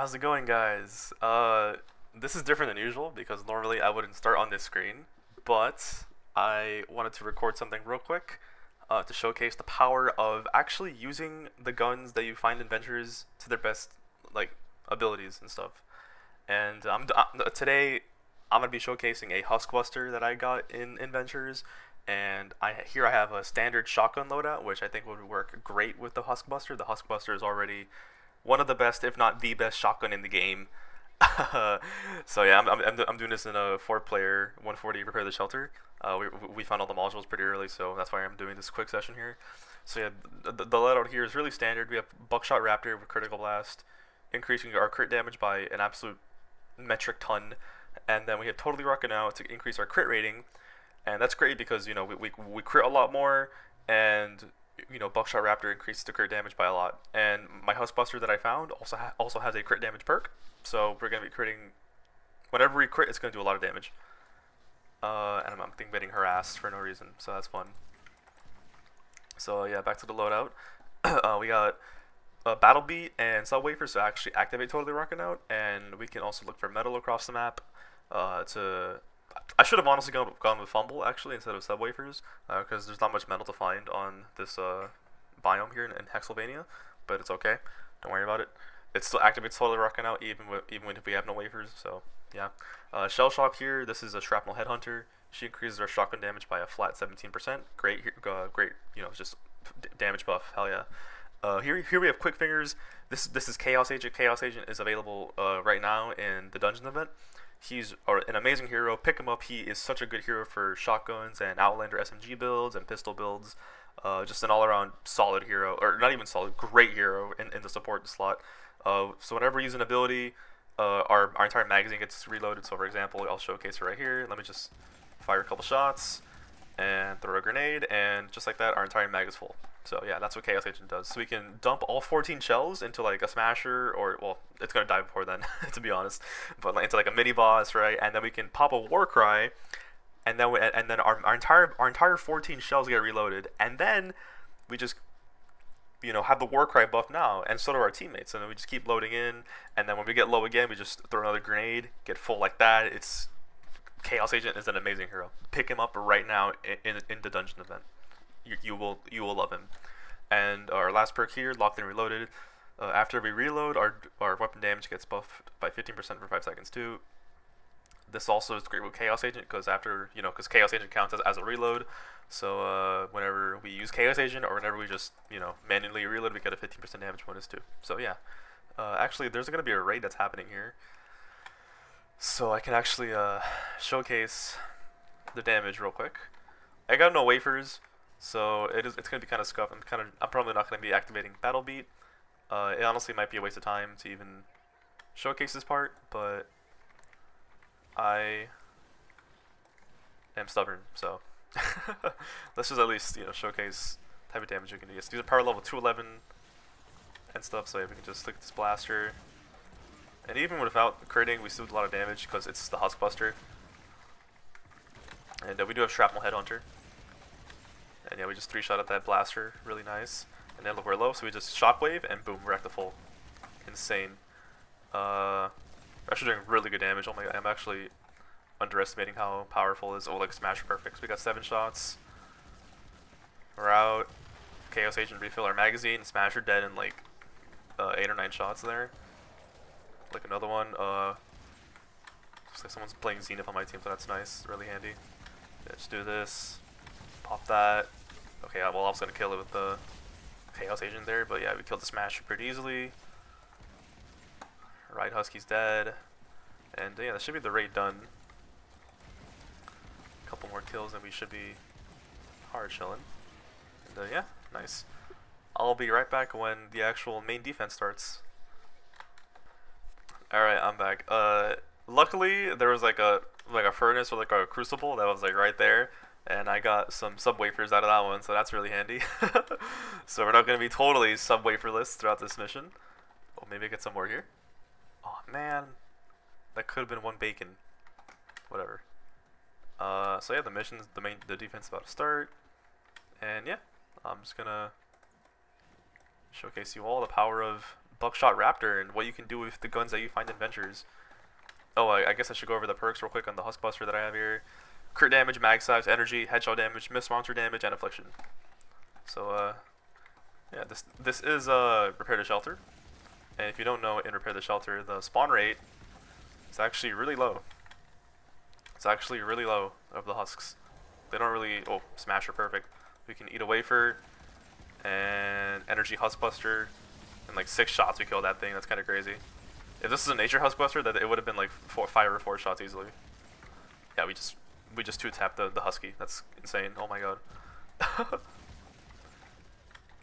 How's it going guys? Uh, this is different than usual because normally I wouldn't start on this screen, but I wanted to record something real quick uh, to showcase the power of actually using the guns that you find in Ventures to their best like abilities and stuff. And um, uh, today I'm gonna be showcasing a Huskbuster that I got in, in Ventures, and I here I have a standard shotgun loadout, which I think would work great with the Huskbuster. The Huskbuster is already one of the best, if not the best shotgun in the game. so yeah, I'm, I'm, I'm doing this in a four-player 140 repair the shelter. Uh, we, we found all the modules pretty early, so that's why I'm doing this quick session here. So yeah, the, the layout here is really standard. We have Buckshot Raptor with Critical Blast, increasing our crit damage by an absolute metric ton, and then we have Totally Rockin' Out to increase our crit rating, and that's great because you know we, we, we crit a lot more, and you know, Buckshot Raptor increases the crit damage by a lot. And my Huskbuster that I found also ha also has a crit damage perk, so we're gonna be critting. Whenever we crit, it's gonna do a lot of damage. Uh, and I'm, I'm getting harassed for no reason, so that's fun. So yeah, back to the loadout. uh, we got a Battle Beat and Subwafers to actually activate Totally Rockin' Out, and we can also look for metal across the map uh, to I should have honestly gone, gone with Fumble actually instead of Subwafers because uh, there's not much metal to find on this uh, biome here in, in Hexylvania, but it's okay. Don't worry about it. It still activates totally rocking out even with, even if we have no wafers. So yeah, uh, Shell Shock here. This is a Shrapnel Headhunter. She increases our shotgun damage by a flat 17%. Great, uh, great. You know, just damage buff. Hell yeah. Uh, here, here we have Quick Fingers. This, this is Chaos Agent. Chaos Agent is available uh, right now in the dungeon event. He's an amazing hero. Pick him up. He is such a good hero for shotguns and Outlander SMG builds and pistol builds. Uh, just an all-around solid hero, or not even solid, great hero in, in the support slot. Uh, so whenever we use an ability, uh, our, our entire magazine gets reloaded. So for example, I'll showcase it right here. Let me just fire a couple shots and throw a grenade, and just like that, our entire mag is full. So yeah, that's what Chaos Agent does. So we can dump all 14 shells into like a smasher, or well, it's gonna die before then, to be honest. But like, into like a mini boss, right? And then we can pop a war cry, and then we, and then our, our entire our entire 14 shells get reloaded, and then we just you know have the war cry buff now, and so do our teammates. And then we just keep loading in, and then when we get low again, we just throw another grenade, get full like that. It's Chaos Agent is an amazing hero. Pick him up right now in, in, in the dungeon event you, you will you will love him. And our last perk here, locked and reloaded. Uh, after we reload, our our weapon damage gets buffed by 15% for 5 seconds too. This also is great with Chaos Agent because after, you know, because Chaos Agent counts as, as a reload. So uh, whenever we use Chaos Agent or whenever we just, you know, manually reload, we get a 15% damage bonus too. So yeah. Uh, actually, there's going to be a raid that's happening here. So I can actually uh, showcase the damage real quick. I got no wafers, so it is, it's going to be kind of scuffed. I'm kind of I'm probably not going to be activating Battle Beat. Uh, it honestly might be a waste of time to even showcase this part, but I am stubborn, so let's just at least you know showcase type of damage we can do. Yes, these are power level 211 and stuff, so yeah, we can just at this blaster. And even without critting, we still do a lot of damage because it's the Huskbuster. And uh, we do have Shrapnel Headhunter. And yeah, we just three shot at that blaster, really nice. And then look, we're low, so we just shockwave and boom, we're the full. Insane. Uh, actually doing really good damage. Oh my god, I'm actually underestimating how powerful is. Oh, like Smash Perfects. We got seven shots. We're out. Chaos Agent refill our magazine. Smasher dead in like uh, eight or nine shots there. Like another one. Uh, looks like someone's playing Zenith on my team, so that's nice. Really handy. Yeah, just do this. Pop that. Okay, well, I was going to kill it with the Chaos Agent there, but yeah, we killed the Smasher pretty easily. Right Husky's dead. And yeah, that should be the raid done. A couple more kills and we should be hard chilling. And uh, yeah, nice. I'll be right back when the actual main defense starts. Alright, I'm back. Uh, luckily, there was like a like a furnace or like a crucible that was like right there and I got some sub wafers out of that one, so that's really handy. so we're not going to be totally sub waferless throughout this mission. Well, maybe I get some more here. Oh man, that could have been one bacon. Whatever. Uh, so yeah, the mission's the main, the defense about to start, and yeah, I'm just gonna showcase you all the power of Buckshot Raptor and what you can do with the guns that you find in Ventures. Oh, I, I guess I should go over the perks real quick on the Huskbuster that I have here. Crit damage, mag size, energy, headshot damage, mist monster damage, and affliction. So, uh, yeah, this this is uh, Repair the Shelter. And if you don't know, in Repair the Shelter, the spawn rate is actually really low. It's actually really low of the husks. They don't really, oh, Smash Smasher, perfect. We can eat a wafer, and energy Huskbuster, in like six shots we kill that thing. That's kind of crazy. If this is a nature Huskbuster, that it would have been like four, five or four shots easily. Yeah, we just we just two tap the the husky. That's insane. Oh my god.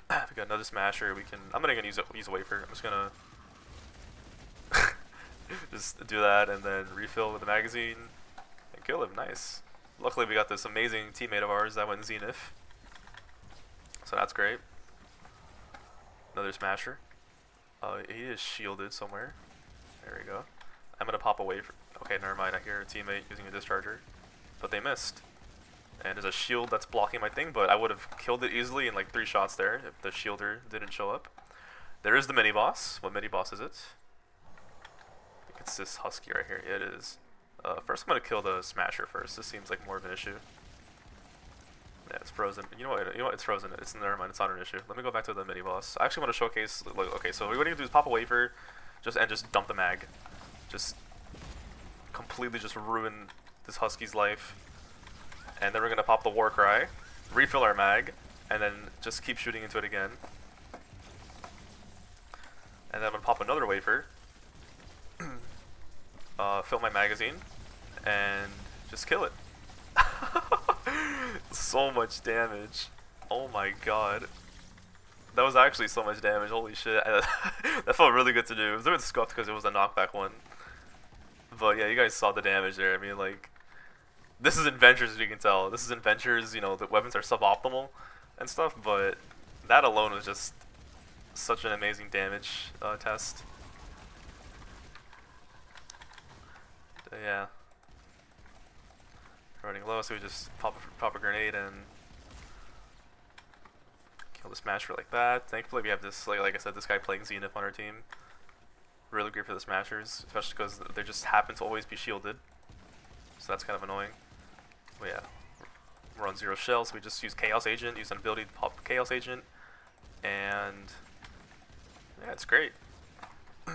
we got another smasher. We can. I'm gonna gonna use a use a wafer. I'm just gonna just do that and then refill with the magazine and kill him. Nice. Luckily, we got this amazing teammate of ours that went Zenith. So that's great. Another smasher. Uh, he is shielded somewhere. There we go. I'm gonna pop away. Okay, never mind. I hear a teammate using a discharger, but they missed. And there's a shield that's blocking my thing, but I would have killed it easily in like three shots there if the shielder didn't show up. There is the mini boss. What mini boss is it? it's this husky right here. It is. Uh, first, I'm gonna kill the smasher first. This seems like more of an issue. Yeah, it's frozen. You know what? You know what? It's frozen. It's never mind. It's not an issue. Let me go back to the mini boss. I actually want to showcase. Like, okay, so what we're gonna do is pop a wafer, just and just dump the mag, just completely just ruin this husky's life, and then we're gonna pop the war cry, refill our mag, and then just keep shooting into it again. And then I'm gonna pop another wafer, uh, fill my magazine, and just kill it. so much damage. Oh my god. That was actually so much damage, holy shit. that felt really good to do. It was a bit scuffed because it was a knockback one. But yeah, you guys saw the damage there. I mean, like, this is adventures, as you can tell. This is adventures, you know, the weapons are suboptimal and stuff, but that alone was just such an amazing damage uh, test. yeah. Running low, so we just pop a, pop a grenade and kill the smasher like that. Thankfully, we have this, like, like I said, this guy playing Zenith on our team. Really great for the smashers, especially because they just happen to always be shielded. So that's kind of annoying. Yeah, we're on zero shells. So we just use Chaos Agent, use an ability to pop Chaos Agent, and yeah, it's great.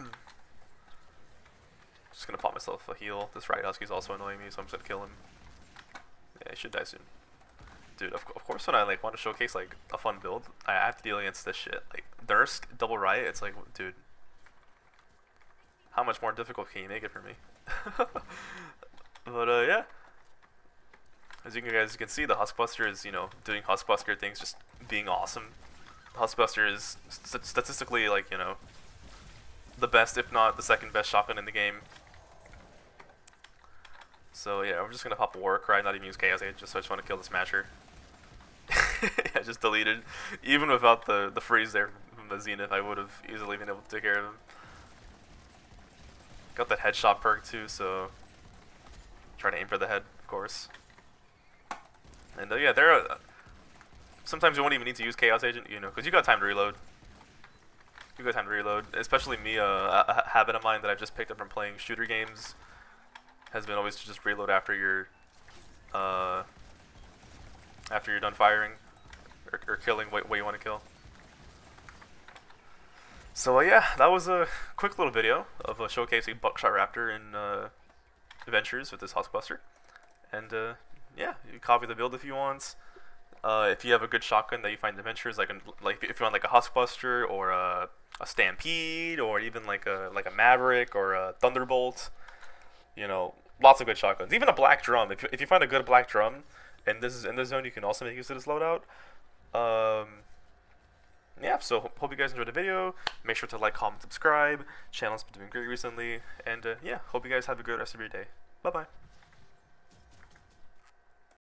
Just gonna pop myself a heal. This right husky's also annoying me, so I'm just gonna kill him. Yeah, he should die soon. Dude, of, of course when I like want to showcase like a fun build, I have to deal against this shit. Like Dursk, double riot, it's like, dude, how much more difficult can you make it for me? but uh, yeah. As you guys can see, the Huskbuster is, you know, doing Huskbuster things, just being awesome. Huskbuster is st statistically, like, you know, the best, if not the second best shotgun in the game. So yeah, I'm just gonna pop a War Cry, not even use Chaos Age, just so I just want to kill the Smasher. I just deleted. Even without the, the freeze there from the Zenith, I would have easily been able to take care of him. Got that headshot perk too, so try to aim for the head, of course. And uh, yeah, there are... Sometimes you won't even need to use Chaos Agent, you know, because you got time to reload. You got time to reload, especially me, uh, a habit of mine that I've just picked up from playing shooter games has been always to just reload after you're uh, after you're done firing or, or killing what, what you want to kill. So uh, yeah, that was a quick little video of uh, showcasing Buckshot Raptor in uh, Adventures with this Huskbuster. And uh, yeah, you copy the build if you want. Uh, if you have a good shotgun that you find adventures, like like if you want like a Huskbuster or a, a Stampede or even like a like a Maverick or a Thunderbolt, you know, lots of good shotguns. Even a black drum. If if you find a good black drum, and this is in the zone, you can also make use of this loadout. Um, yeah, so hope you guys enjoyed the video. Make sure to like, comment, subscribe. Channel's been doing great recently. And uh, yeah, hope you guys have a good rest of your day. Bye-bye.